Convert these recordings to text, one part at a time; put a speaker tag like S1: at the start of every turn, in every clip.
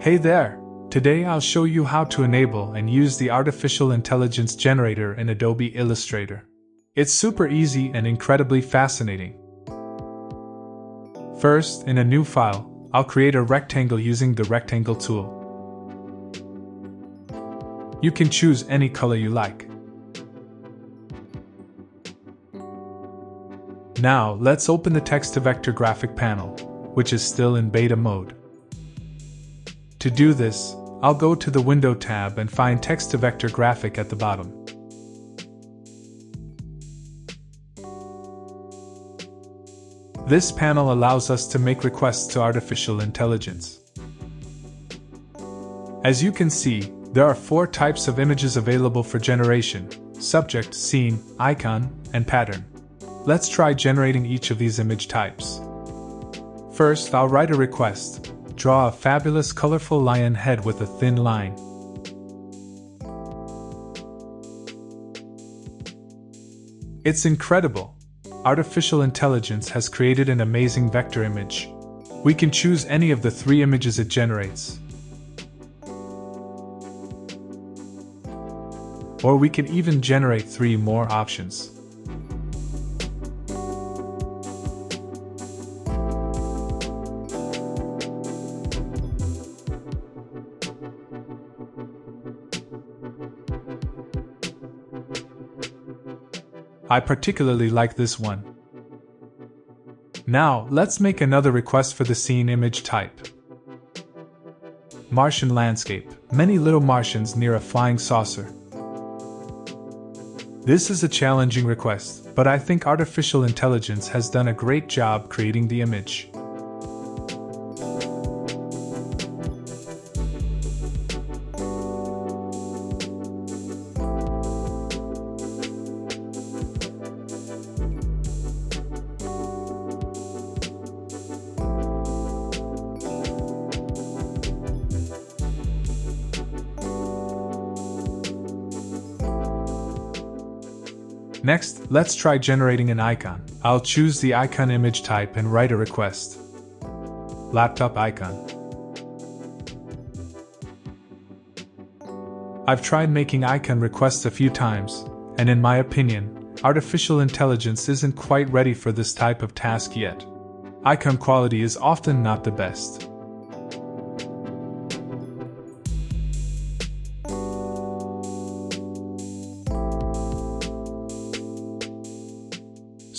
S1: Hey there! Today I'll show you how to enable and use the Artificial Intelligence Generator in Adobe Illustrator. It's super easy and incredibly fascinating. First, in a new file, I'll create a rectangle using the Rectangle tool. You can choose any color you like. Now, let's open the text to vector graphic panel, which is still in beta mode. To do this, I'll go to the Window tab and find Text to Vector Graphic at the bottom. This panel allows us to make requests to artificial intelligence. As you can see, there are four types of images available for generation subject, scene, icon, and pattern. Let's try generating each of these image types. First, I'll write a request. Draw a fabulous colorful lion head with a thin line. It's incredible! Artificial intelligence has created an amazing vector image. We can choose any of the three images it generates. Or we can even generate three more options. I particularly like this one. Now, let's make another request for the scene image type. Martian landscape, many little Martians near a flying saucer. This is a challenging request, but I think artificial intelligence has done a great job creating the image. Next, let's try generating an icon. I'll choose the icon image type and write a request. Laptop icon. I've tried making icon requests a few times, and in my opinion, artificial intelligence isn't quite ready for this type of task yet. Icon quality is often not the best.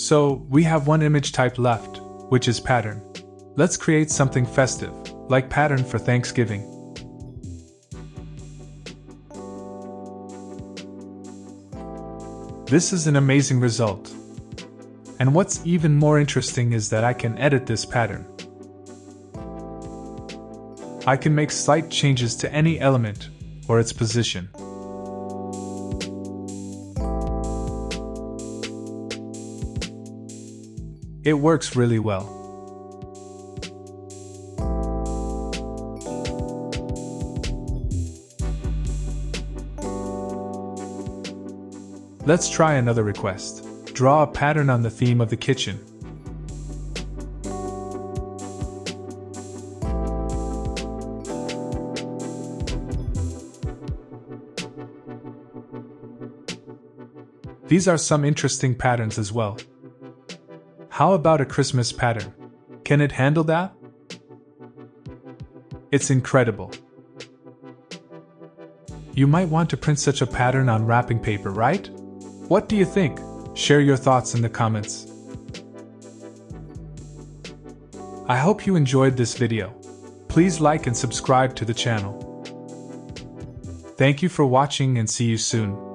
S1: So, we have one image type left, which is pattern. Let's create something festive, like pattern for Thanksgiving. This is an amazing result. And what's even more interesting is that I can edit this pattern. I can make slight changes to any element or its position. It works really well. Let's try another request. Draw a pattern on the theme of the kitchen. These are some interesting patterns as well. How about a Christmas pattern? Can it handle that? It's incredible. You might want to print such a pattern on wrapping paper, right? What do you think? Share your thoughts in the comments. I hope you enjoyed this video. Please like and subscribe to the channel. Thank you for watching and see you soon.